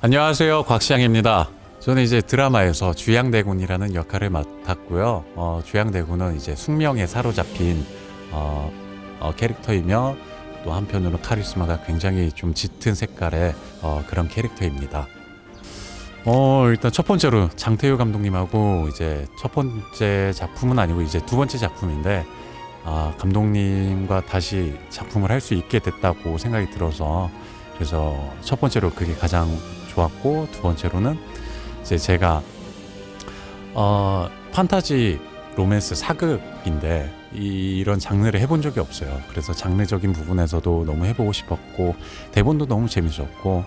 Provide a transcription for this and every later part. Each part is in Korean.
안녕하세요. 곽시양입니다. 저는 이제 드라마에서 주양대군이라는 역할을 맡았고요. 어, 주양대군은 이제 숙명에 사로잡힌 어, 어, 캐릭터이며 또 한편으로 카리스마가 굉장히 좀 짙은 색깔의 어, 그런 캐릭터입니다. 어, 일단 첫 번째로 장태효 감독님하고 이제 첫 번째 작품은 아니고 이제 두 번째 작품인데 아, 감독님과 다시 작품을 할 수 있게 됐다고 생각이 들어서 그래서 첫 번째로 그게 가장 좋았고 두 번째로는 이제 제가 어, 판타지 로맨스 사극인데 이, 이런 장르를 해본 적이 없어요. 그래서 장르적인 부분에서도 너무 해보고 싶었고 대본도 너무 재밌었고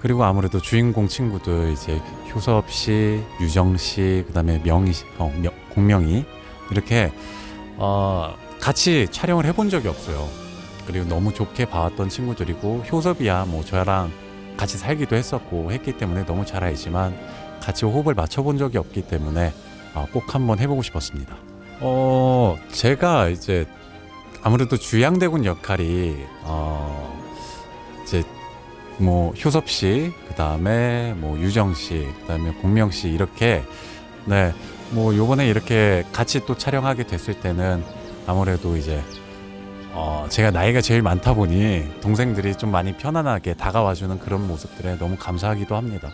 그리고 아무래도 주인공 친구들 이제 효섭 씨, 유정 씨, 그다음에 명희 씨, 어, 명, 공명이 이렇게 어, 같이 촬영을 해본 적이 없어요. 그리고 너무 좋게 봐왔던 친구들이고 효섭이야 뭐 저랑 같이 살기도 했었고 했기 때문에 너무 잘 알지만 같이 호흡을 맞춰본 적이 없기 때문에 어, 꼭 한번 해보고 싶었습니다. 어 제가 이제 아무래도 주양대군 역할이 어 이제 뭐 효섭 씨, 그 다음에 뭐 유정 씨, 그 다음에 공명 씨 이렇게 네 뭐 요번에 이렇게 같이 또 촬영하게 됐을 때는 아무래도 이제 어 제가 나이가 제일 많다 보니 동생들이 좀 많이 편안하게 다가와주는 그런 모습들에 너무 감사하기도 합니다.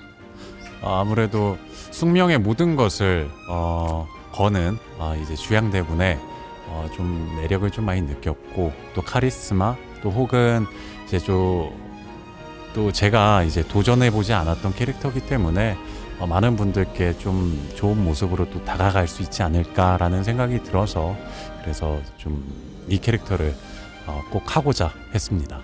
어, 아무래도 숙명의 모든 것을 어, 거는 어, 이제 주양대군의 어, 좀 매력을 좀 많이 느꼈고 또 카리스마 또 혹은 이제 좀또 제가 이제 도전해 보지 않았던 캐릭터이기 때문에 어, 많은 분들께 좀 좋은 모습으로 또 다가갈 수 있지 않을까라는 생각이 들어서 그래서 좀 이 캐릭터를 어, 꼭 하고자 했습니다.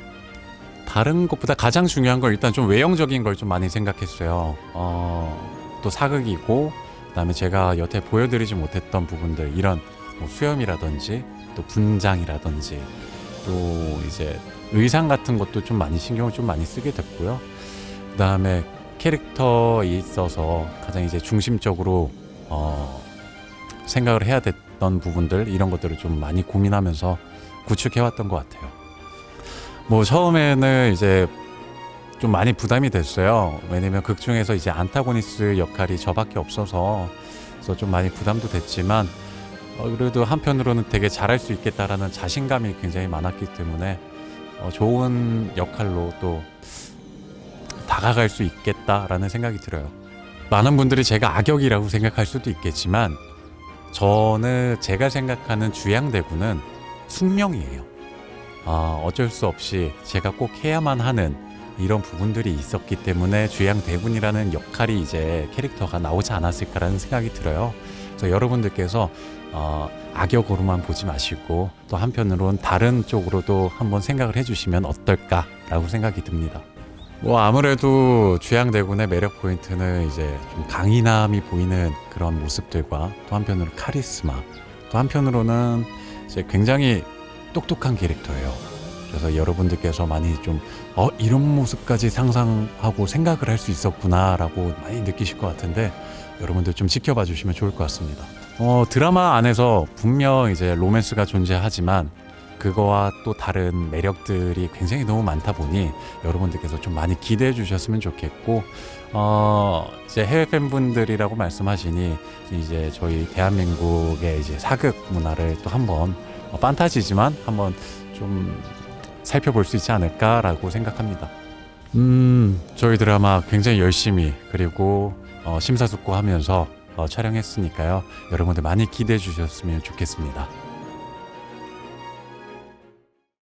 다른 것보다 가장 중요한 걸 일단 좀 외형적인 걸 좀 많이 생각했어요. 어, 또 사극이고 그다음에 제가 여태 보여드리지 못했던 부분들 이런 뭐 수염이라든지 또 분장이라든지 또 이제 의상 같은 것도 좀 많이 신경을 좀 많이 쓰게 됐고요. 그다음에 캐릭터에 있어서 가장 이제 중심적으로 어, 생각을 해야 됐던 부분들 이런 것들을 좀 많이 고민하면서 구축해왔던 것 같아요. 뭐 처음에는 이제 좀 많이 부담이 됐어요. 왜냐면 극 중에서 이제 안타고니스 역할이 저밖에 없어서 그래서 좀 많이 부담도 됐지만 어, 그래도 한편으로는 되게 잘할 수 있겠다라는 자신감이 굉장히 많았기 때문에 어, 좋은 역할로 또 다가갈 수 있겠다라는 생각이 들어요. 많은 분들이 제가 악역이라고 생각할 수도 있겠지만 저는 제가 생각하는 주양대구는 숙명이에요. 아, 어쩔 수 없이 제가 꼭 해야만 하는 이런 부분들이 있었기 때문에 주양대군이라는 역할이 이제 캐릭터가 나오지 않았을까라는 생각이 들어요. 그래서 여러분들께서 어, 악역으로만 보지 마시고 또 한편으로는 다른 쪽으로도 한번 생각을 해주시면 어떨까라고 생각이 듭니다. 뭐 아무래도 주양대군의 매력 포인트는 이제 좀 강인함이 보이는 그런 모습들과 또 한편으로 카리스마 또 한편으로는 이제 굉장히 똑똑한 캐릭터예요. 그래서 여러분들께서 많이 좀 어, 이런 모습까지 상상하고 생각을 할 수 있었구나라고 많이 느끼실 것 같은데 여러분들 좀 지켜봐 주시면 좋을 것 같습니다. 어, 드라마 안에서 분명 이제 로맨스가 존재하지만 그거와 또 다른 매력들이 굉장히 너무 많다 보니 여러분들께서 좀 많이 기대해 주셨으면 좋겠고 어 이제 해외 팬분들이라고 말씀하시니 이제 저희 대한민국의 이제 사극 문화를 또 한번 어, 판타지지만 한번 좀 살펴볼 수 있지 않을까라고 생각합니다. 음 저희 드라마 굉장히 열심히 그리고 어, 심사숙고하면서 어, 촬영했으니까요 여러분들 많이 기대해 주셨으면 좋겠습니다.